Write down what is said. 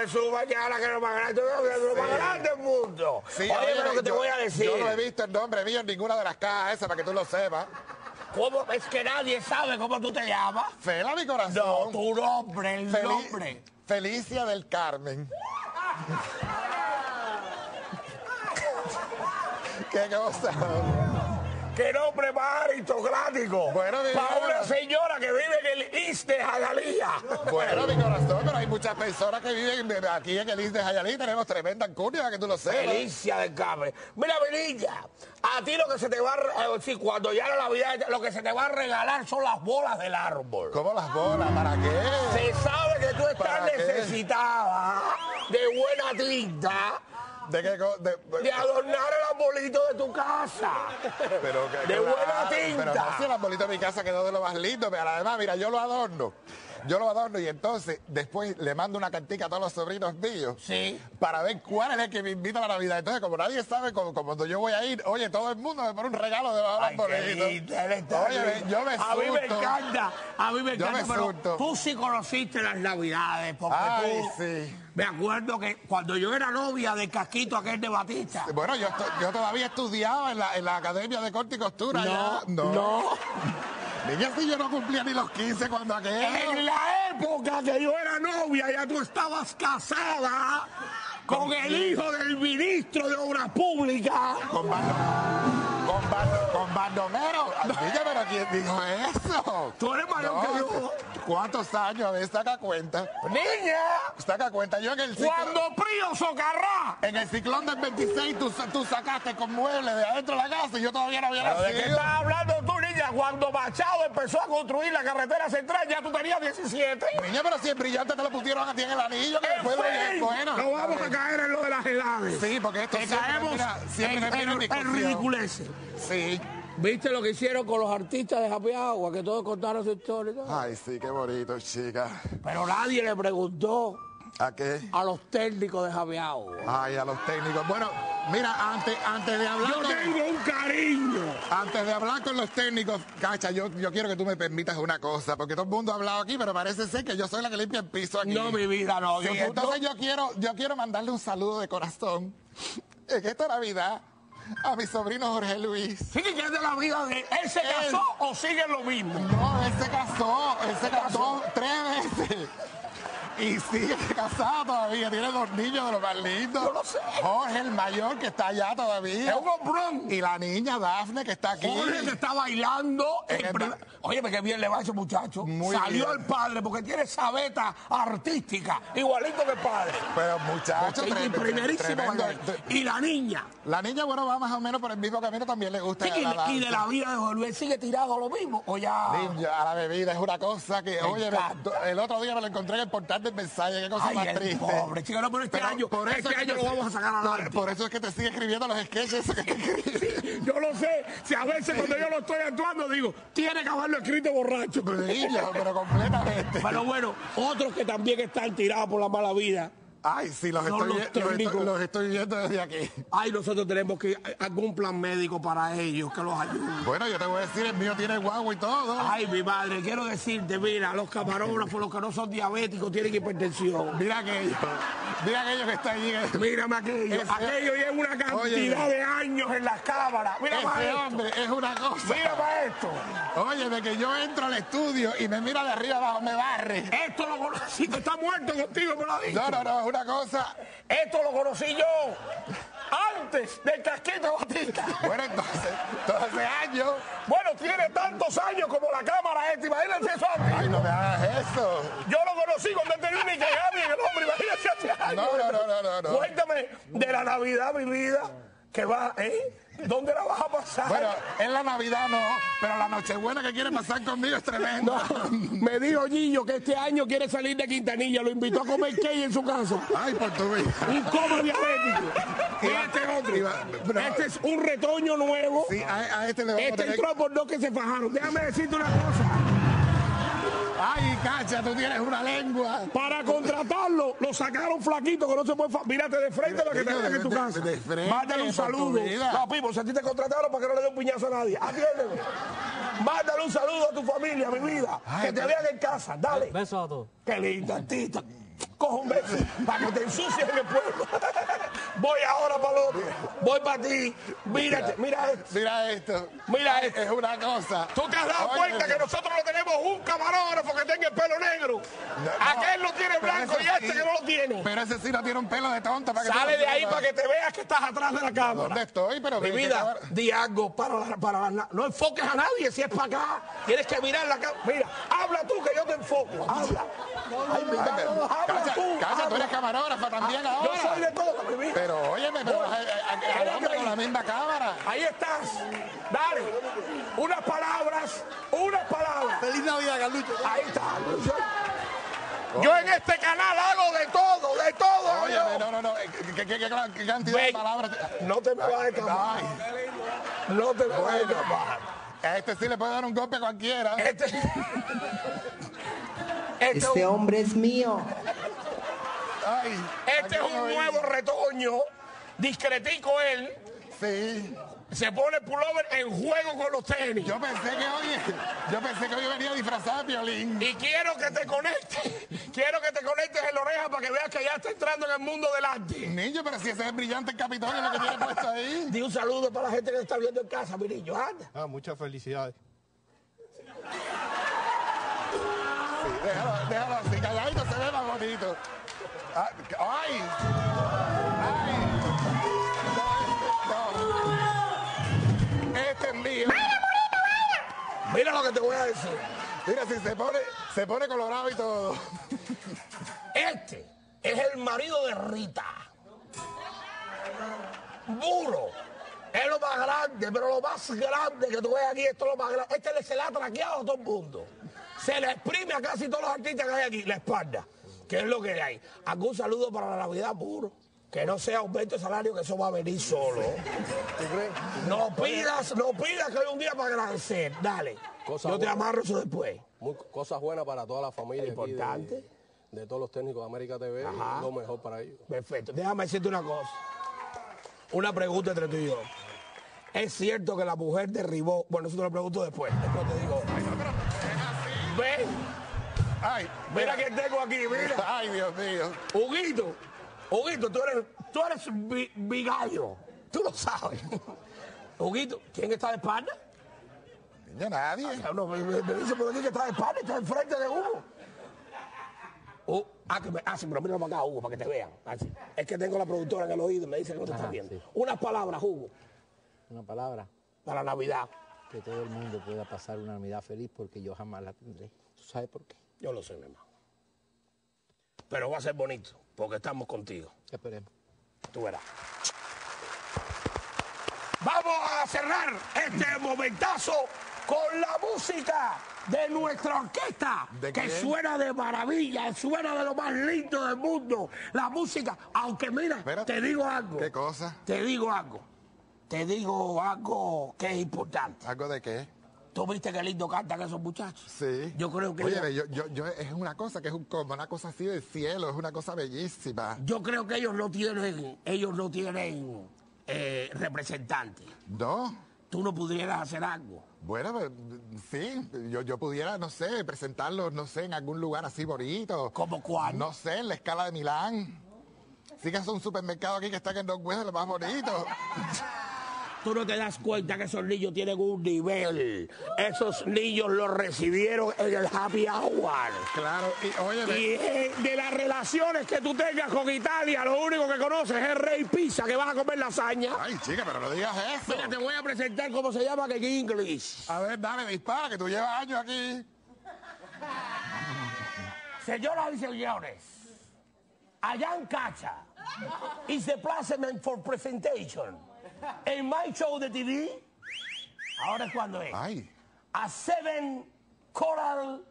Jesús mañana que es lo más grande, es lo más grande del mundo. Sí, oye, lo que te yo- voy a decir. Yo no he visto el nombre mío en ninguna de las cajas esas, para que tú lo sepas. ¿Cómo? Es que nadie sabe cómo tú te llamas. Fela, mi corazón. No, tu nombre, el Feli- nombre. Felicia del Carmen. Qué cosa. ¡Qué nombre más aristocrático! Bueno, Para vida. una señora que vive en el East de Jagalía. Bueno, mi corazón, pero hay muchas personas que viven aquí en el Is de Jayalí. Tenemos tremenda para que tú lo sepas. Delicia del Carmen. Mira, mi niña, a ti lo que se te va a... eh, sí, cuando ya la Navidad, lo que se te va a regalar son las bolas del árbol. ¿Cómo las bolas? ¿Para qué? Se sabe que tú estás necesitada de buena tinta ¿De qué co- de- de adornar el arbolito de tu casa. Pero que- de buena tinta. Pero no, si el arbolito de mi casa quedó de lo más lindo, pero además, mira, yo lo adorno. Yo lo adorno y entonces después le mando una cartica a todos los sobrinos míos Sí. para ver cuál es el que me invita a la Navidad. Entonces, como nadie sabe como, cuando yo voy a ir, oye, todo el mundo me pone un regalo debajo Ay, del qué arbolito. linda, eres tan Oye, yo me A mí me surto. encanta, a mí me Yo encanta, me pero surto. tú sí conociste las navidades, porque Ay, tú... sí. Me acuerdo que cuando yo era novia del casquito aquel de Batista. Bueno, yo, yo todavía estudiaba en la, en la Academia de Corte y Costura. ya. no. Niña, si yo no cumplía ni los 15 cuando aquello. En la época que yo era novia, ya tú estabas casada con el hijo del ministro de Obras Públicas. Con bando, con bando, con bandomero. Niña, pero ¿quién dijo eso? Tú eres mayor que yo. ¿Cuántos años? A ver, saca cuenta. Niña, Saca cuenta. Yo en el ciclón, cuando Prío Socarrá. en el ciclón del 26 tú, tú sacaste con muebles de adentro de la casa y yo todavía no había ¿Pero ¿De qué nacido. estás hablando tú, niña? Cuando Machado empezó a construir la carretera central, ya tú tenías 17. Niña, pero si el brillante te lo pusieron a ti en el anillo, que En después fin, bueno. no vamos a caer en lo de las edades. Sí, porque esto que siempre caemos siempre en, en en- ridiculeces. Sí. ¿Viste lo que hicieron con los artistas de Happy Agua? Que todos contaron su historia. Ay, sí, qué bonito, chica. Pero nadie le preguntó ¿A qué? a los técnicos de Happy Agua. Ay, a los técnicos. Bueno, mira, antes, antes de hablar Yo con, tengo un cariño. antes de hablar con los técnicos, Cacha, yo, yo quiero que tú me permitas una cosa, porque todo el mundo ha hablado aquí, pero parece ser que yo soy la que limpia el piso aquí. No, mi vida, no. Sí, yo- entonces yo quiero, yo quiero mandarle un saludo de corazón en esta Navidad a mi sobrino Jorge Luis. Sí, que es de la vida de él. se casó o sigue lo mismo? No, él se casó, él se casó tres veces. Y sigue casado todavía, tiene dos niños de los más lindos. Yo lo sé. Jorge, el mayor, que está allá Es todavía. un hombrón. Y la niña Dafne, que está aquí. Jorge que está bailando. En el Oye, qué bien le va a ese muchacho. Muy Salió bien. el padre porque tiene esa beta artística, igualito que el padre. Pero muchacho, Porque es tre- primerísimo tremendo. Y la niña. La niña, bueno, va más o menos por el mismo camino, también le gusta Sí, y, la y de la vida de Jorge sigue tirado lo mismo. O ya. Niña, a la bebida es una cosa que, oye, me- el otro día me lo encontré en el portal mensaje, qué cosa Ay, más el triste. pobre chico, no, pero este Pero año, por eso este es que año lo vamos a sacar por, adelante. por eso es que te sigue escribiendo los sketches. Yo lo sé, si a veces cuando yo lo estoy actuando digo, tiene que haberlo escrito borracho. Niña, pero completamente. Pero bueno, otros que también están tirados por la mala vida. Ay, sí, los estoy, los vi- los, estoy, técnicos. los estoy viendo desde aquí. Ay, nosotros tenemos que algún plan médico para ellos que los ayude. Bueno, yo te voy a decir, el mío tiene guagua y todo. Ay, mi madre, quiero decirte, mira, los camarógrafos, los que no son diabéticos, tienen hipertensión. Mira aquello, mira aquello que está allí. Mírame aquello. Ese- aquello lleva una cantidad Oye. de años en las cámaras. Mira para esto. hombre es una cosa. Mira para esto. Oye, de que yo entro al estudio y me mira de arriba abajo, me barre. Esto lo conocí, está muerto contigo, me lo dicho. No, no, no, es una cosa. Esto lo conocí yo antes del casquete Batista. Bueno, entonces, 12 años. Bueno, tiene tantos años como la cámara esta. Imagínense eso antes. Ay, no me hagas eso. Yo lo conocí cuando él tenía ni que el hombre. Imagínense hace años. No, no, no, no, no. Cuéntame de la Navidad, mi vida. Que va, ¿eh? ¿Dónde la vas a pasar? Bueno, en la Navidad no, pero la Nochebuena que quiere pasar conmigo es tremenda. me dijo Gillo que este año quiere salir de Quintanilla. Lo invitó a comer cake en su casa. Ay, por tu vida. Un coma diabético. Y este otro. iba- pero- este es un retoño nuevo. Sí, a, a este le vamos a Este tener... entró por dos que se fajaron. Déjame decirte una cosa. Tú tienes una lengua. Para contratarlo, lo sacaron flaquito que no se puede. Mírate de frente para que te vean en tu casa. de frente, Mándale un saludo. No, Pipo, si a ti te contrataron para que no le dé un piñazo a nadie. Atiéndeme. Mándale un saludo a tu familia, mi vida. Ay, que te vean en casa. Dale. Besos a todos. Qué linda, artista. coge un beso para que te ensucies en el pueblo. Voy ahora para otro. Voy para ti. Mírate, mira esto. Mira esto. Mira esto. Es una cosa. ¿Tú te has dado Oye, cuenta que nosotros no tenemos un camarógrafo que tenga el pelo negro? Aquel lo tiene blanco y este sí- que no lo tiene. Pero ese sí no tiene un pelo de tonta para que Sale de ahí para que te veas que estás atrás de la cámara. ¿Dónde estoy? Pero Mi ve, ¿qué vida, di algo para, la- para la- no enfoques a nadie si es para acá. Tienes que mirar la cámara. Mira, habla tú que yo te enfoco. Habla. Ay, Cacha, tú. Cacha, tú eres camarógrafa también Ah, ahora. Yo soy de todo, mi vida. Pero óyeme, pero Voy. a- a- a- Quédate al hombre ahí. con la misma cámara. Ahí estás. Dale. Unas palabras. Unas palabras. Feliz Navidad, Carlucho. Ahí está. Yo en este canal hago de todo, de todo. Óyeme, yo. no, no, no. ¿Qué, qué- qué- qué cantidad de palabras? No te me vas a escapar. No te me vas a Bueno. escapar. a este sí le puede dar un golpe a cualquiera. Este, este, Este hombre es mío. Ay, este es un nuevo retoño. Discretico él. Sí. Se pone pullover en juego con los tenis. Yo pensé que hoy, yo pensé que hoy venía disfrazado de violín. Y quiero que te conectes. Quiero que te conectes en la oreja para que veas que ya está entrando en el mundo del arte. Niño, pero si ese es el brillante Capitolio lo que tiene puesto ahí. Di un saludo para la gente que está viendo en casa, mi niño. Anda. Ah, muchas felicidades. Sí, déjalo, déjalo así, calladito se ve más bonito. ¡Ay! ¡Ay! No, no. Este es mío. Mira lo que te voy a decir. Mira, si se pone, se pone colorado y todo. Este es el marido de Rita. Burro. Es lo más grande, pero lo más grande que tú ves aquí, esto es lo más grande. Este le- se le ha traqueado a todo el mundo. Se le exprime a casi todos los artistas que hay aquí, la espalda. ¿Qué es lo que hay? Algún saludo para la Navidad, burro. Que no sea aumento de salario, que eso va a venir solo. ¿Tú crees? No pidas, no pidas que hay un día para agradecer. Dale. Cosa Yo te buena. amarro eso después. Muy, cosas buenas para toda la familia. aquí de- Importante. De, todos los técnicos de América TV. Ajá. Lo mejor para ellos. Perfecto. Déjame decirte una cosa. Una pregunta entre tú y yo. ¿Es cierto que la mujer derribó? Bueno, eso te lo pregunto después. Después te digo. Ven, Ay, mira que tengo aquí, mira. Ay, Dios mío. Huguito, Huguito, tú eres, tú eres bigallo. Tú lo sabes. Huguito, ¿quién está de espalda? Niño, nadie. Ah, No, me, dice por aquí que está de espalda, está enfrente de Hugo. Uh, ah, que me, ah, sí, pero mira para acá, Hugo, para que te vean. Así. Es que tengo la productora en el oído y me dice que no te está Ajá, viendo. sí. Unas palabras, Hugo, Una palabra, para Navidad. que todo el mundo pueda pasar una Navidad feliz porque yo jamás la tendré. ¿Tú sabes por qué? Yo lo sé, mi hermano. Pero va a ser bonito, porque estamos contigo. Esperemos. Tú verás. Vamos a cerrar este momentazo con la música de nuestra orquesta, ¿De que suena de maravilla, suena de lo más lindo del mundo. La música, aunque mira, Espérate. te digo algo. ¿Qué cosa? Te digo algo. Te digo algo que es importante. ¿Algo de qué? ¿Tú viste qué lindo cantan esos muchachos? Sí. Yo creo que Oye, ellos- yo, yo, yo- es una cosa que es un como una cosa así del cielo, es una cosa bellísima. Yo creo que ellos no tienen, ellos no tienen eh, representantes. ¿No? Tú no pudieras hacer algo. Bueno, pues, sí, yo, yo pudiera, no sé, presentarlos, no sé, en algún lugar así bonito. ¿Cómo cuál? No sé, en la escala de Milán. Sí que es un supermercado aquí que está en Northwest, lo más bonito. Tú no te das cuenta que esos niños tienen un nivel. Esos niños los recibieron en el happy hour. Claro, y oye, Y eh, de las relaciones que tú tengas con Italia, lo único que conoces es Rey Pizza, que vas a comer lasaña. ay, chica, pero no digas eso. Mira, te voy a presentar cómo se llama que en English. A ver, dale, dispara, que tú llevas años aquí. Señoras y señores, Ayan Cacha is the placement for presentation. En my show de TV, ahora es cuando es. Ay, A seven coral